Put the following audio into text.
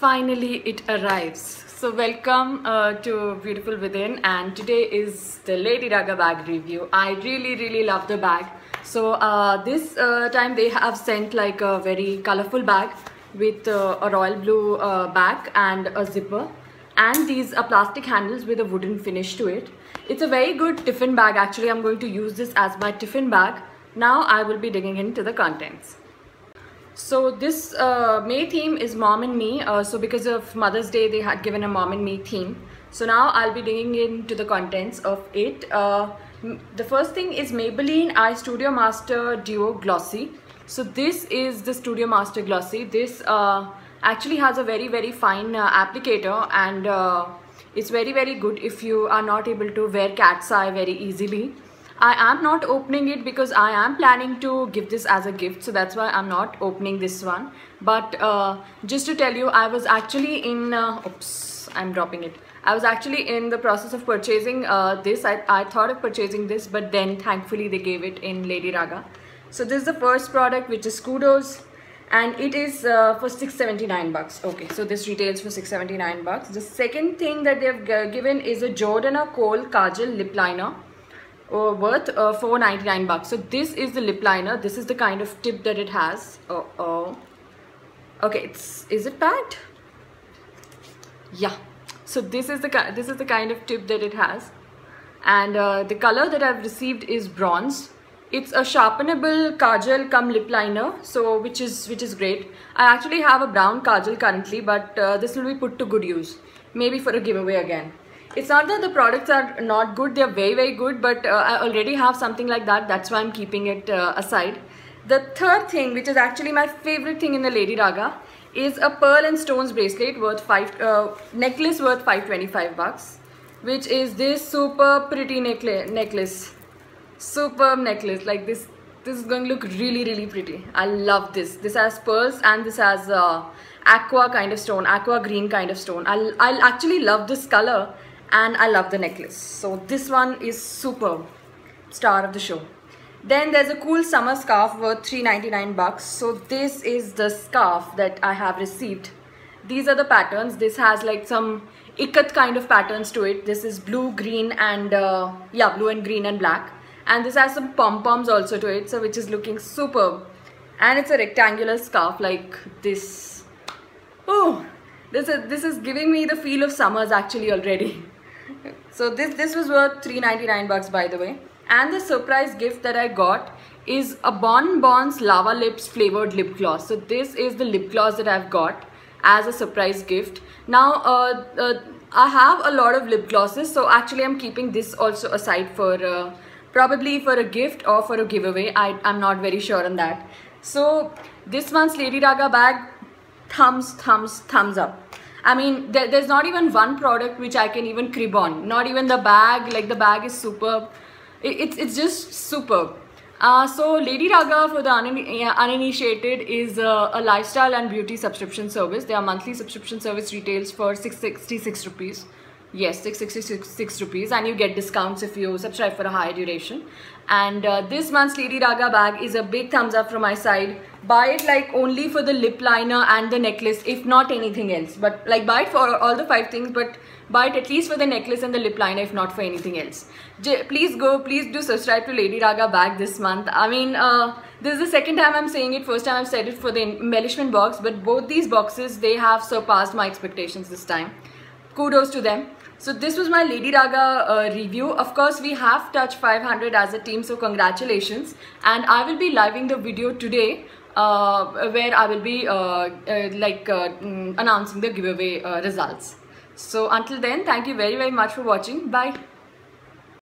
finally it arrives. So welcome uh, to beautiful within. And today is the lady raga bag review. I really really love the bag. So uh, this uh, time they have sent like a very colorful bag with uh, a royal blue uh, back and a zipper. And these are plastic handles with a wooden finish to it. It's a very good tiffin bag. Actually i'm going to use this as my tiffin bag. Now i will be digging into the contents so this uh, May theme is mom and me. Uh, so because of Mother's Day, they had given a mom and me theme. So now I'll be digging into the contents of it. Uh, the first thing is Maybelline Eye Studio Master Duo Glossy. So this is the Studio Master Glossy. This uh, actually has a very very fine uh, applicator and uh, it's very very good if you are not able to wear cat's eye very easily. I am not opening it because I am planning to give this as a gift so that's why I'm not opening this one. But uh, just to tell you I was actually in uh, oops I'm dropping it. I was actually in the process of purchasing uh, this. I, I thought of purchasing this but then thankfully they gave it in Lady Raga. So this is the first product which is Kudos and it is uh, for 679 bucks. Okay so this retails for 679 bucks. The second thing that they've given is a Jordana Kohl Kajal lip liner uh, worth uh, 4.99 bucks. So this is the lip liner. This is the kind of tip that it has. Oh oh okay it's is it packed yeah. So this is the this is the kind of tip that it has. And uh, the color that I've received is bronze. It's a sharpenable kajal cum lip liner so which is which is great. I actually have a brown kajal currently but uh, this will be put to good use. Maybe for a giveaway again it's not that the products are not good they're very very good but uh, I already have something like that. That's why I'm keeping it uh, aside. The third thing which is actually my favorite thing in the Lady Raga is a pearl and stones bracelet worth 5 uh, necklace worth 525 bucks which is this super pretty necklace necklace. Superb necklace. Like this this is going to look really really pretty. I love this. This has pearls and this has uh, aqua kind of stone aqua green kind of stone. I'll, I'll actually love this color and I love the necklace. So this one is superb. Star of the show. Then there's a cool summer scarf worth 3.99 bucks. So this is the scarf that I have received. These are the patterns. This has like some ikat kind of patterns to it. This is blue, green and uh, yeah, blue and green and black. And this has some pom-poms also to it. So which is looking superb. And it's a rectangular scarf like this. Oh, this is, this is giving me the feel of summers actually already. so this this was worth 399 bucks by the way and the surprise gift that I got is a Bon Bons Lava Lips flavored lip gloss. So this is the lip gloss that I've got as a surprise gift. Now uh, uh, I have a lot of lip glosses so actually I'm keeping this also aside for uh, probably for a gift or for a giveaway. I, I'm not very sure on that. So this month's Lady Raga bag thumbs thumbs thumbs up I mean, there, there's not even one product which I can even crib on. Not even the bag. Like the bag is superb. It, it's it's just superb. Uh, so Lady Raga for the uninitiated is a, a, lifestyle and beauty subscription service. Their monthly subscription service retails for 666 rupees. Yes, 666 rupees and you get discounts if you subscribe for a higher duration. And uh, this month's Lady Raga bag is a big thumbs up from my side. Buy it like only for the lip liner and the necklace if not anything else. But like buy it for all the five things but buy it at least for the necklace and the lip liner if not for anything else. J please go, please do subscribe to Lady Raga bag this month. I mean, uh, this is the second time I'm saying it. First time I've said it for the embellishment box but both these boxes, they have surpassed my expectations this time. Kudos to them. So this was my Lady Raga uh, review. Of course, we have touched 500 as a team, so congratulations. And I will be living the video today uh, where I will be uh, uh like uh, mm, announcing the giveaway uh, results. So until then, thank you very, very much for watching. Bye.